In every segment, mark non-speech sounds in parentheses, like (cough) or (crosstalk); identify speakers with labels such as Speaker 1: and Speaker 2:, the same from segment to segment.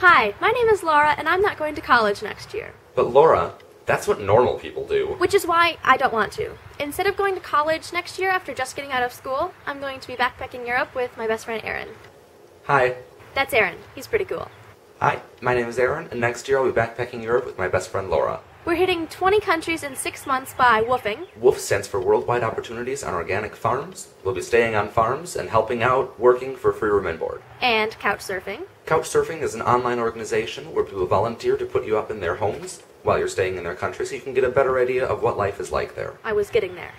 Speaker 1: Hi, my name is Lorah, and I'm not going to college next year.
Speaker 2: But Lorah, that's what normal people do.
Speaker 1: Which is why I don't want to. Instead of going to college next year after just getting out of school, I'm going to be backpacking Europe with my best friend Aaron.
Speaker 2: Hi.
Speaker 1: That's Aaron. He's pretty cool.
Speaker 2: Hi, my name is Aaron, and next year I'll be backpacking Europe with my best friend Lorah.
Speaker 1: We're hitting 20 countries in six months by WWOOFing.
Speaker 2: WWOOF stands for Worldwide Opportunities on Organic Farms. We'll be staying on farms and helping out working for Free Room and Board.
Speaker 1: And couch surfing.
Speaker 2: Couchsurfing is an online organization where people volunteer to put you up in their homes while you're staying in their country so you can get a better idea of what life is like there.
Speaker 1: I was getting there.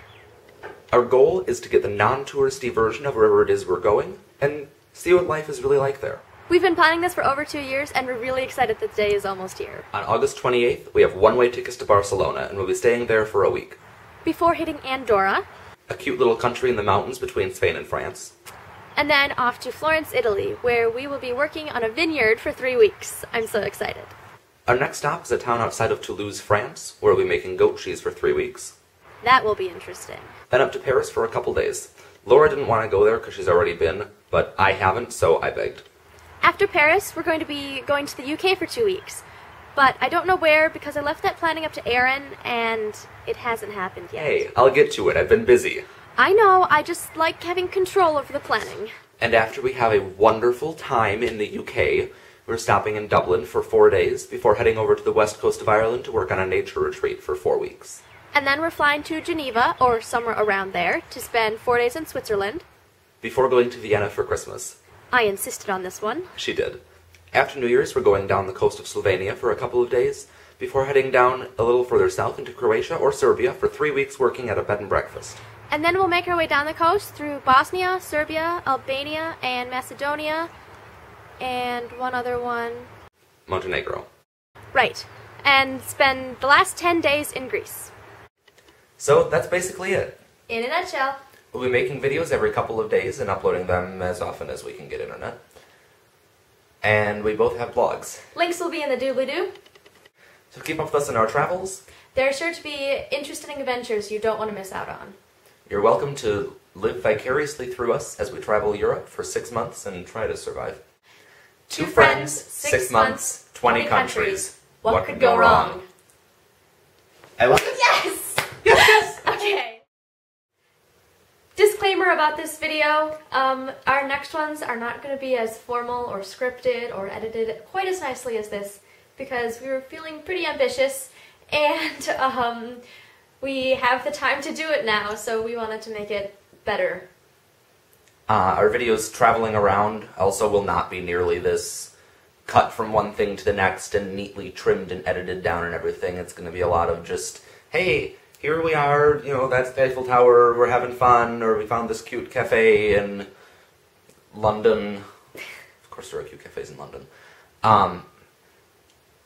Speaker 2: Our goal is to get the non-touristy version of wherever it is we're going and see what life is really like there.
Speaker 1: We've been planning this for over two years, and we're really excited that the day is almost here.
Speaker 2: On August 28th, we have one-way tickets to Barcelona, and we'll be staying there for a week.
Speaker 1: Before hitting Andorra,
Speaker 2: A cute little country in the mountains between Spain and France.
Speaker 1: and then off to Florence, Italy, where we will be working on a vineyard for three weeks. I'm so excited.
Speaker 2: Our next stop is a town outside of Toulouse, France, where we'll be making goat cheese for three weeks.
Speaker 1: That will be interesting.
Speaker 2: Then up to Paris for a couple days. Lorah didn't want to go there because she's already been, but I haven't, so I begged.
Speaker 1: After Paris, we're going to be going to the UK for two weeks. But I don't know where because I left that planning up to Aaron and it hasn't happened yet.
Speaker 2: Hey, I'll get to it. I've been busy.
Speaker 1: I know, I just like having control over the planning.
Speaker 2: And after we have a wonderful time in the UK, we're stopping in Dublin for four days before heading over to the west coast of Ireland to work on a nature retreat for four weeks.
Speaker 1: And then we're flying to Geneva, or somewhere around there, to spend four days in Switzerland.
Speaker 2: Before going to Vienna for Christmas.
Speaker 1: I insisted on this one.
Speaker 2: She did. After New Year's, we're going down the coast of Slovenia for a couple of days before heading down a little further south into Croatia or Serbia for three weeks working at a bed and breakfast.
Speaker 1: And then we'll make our way down the coast through Bosnia, Serbia, Albania, and Macedonia, and one other one.
Speaker 2: Montenegro.
Speaker 1: Right. And spend the last 10 days in Greece.
Speaker 2: So that's basically it.
Speaker 1: In a nutshell.
Speaker 2: We'll be making videos every couple of days and uploading them as often as we can get internet. And we both have blogs.
Speaker 1: Links will be in the doobly doo.
Speaker 2: So keep up with us in our travels.
Speaker 1: There are sure to be interesting adventures you don't want to miss out on.
Speaker 2: You're welcome to live vicariously through us as we travel Europe for six months and try to survive.
Speaker 1: Two friends, six months, 20 countries. What, could go wrong?
Speaker 2: I love it.
Speaker 1: Disclaimer about this video, um, our next ones are not going to be as formal or scripted or edited quite as nicely as this because we were feeling pretty ambitious (laughs) and um, we have the time to do it now so we wanted to make it better.
Speaker 2: Uh, our videos traveling around also will not be nearly this cut from one thing to the next and neatly trimmed and edited down and everything. It's going to be a lot of just, hey, here we are, you know, that's the Eiffel Tower, we're having fun, or we found this cute cafe in London. Of course, there are cute cafes in London. Um,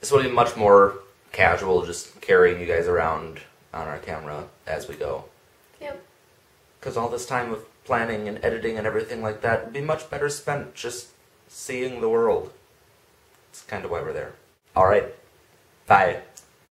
Speaker 2: this will be much more casual, just carrying you guys around on our camera as we go.
Speaker 1: Yep.
Speaker 2: Because all this time of planning and editing and everything like that would be much better spent just seeing the world. It's kind of why we're there. Alright. Bye.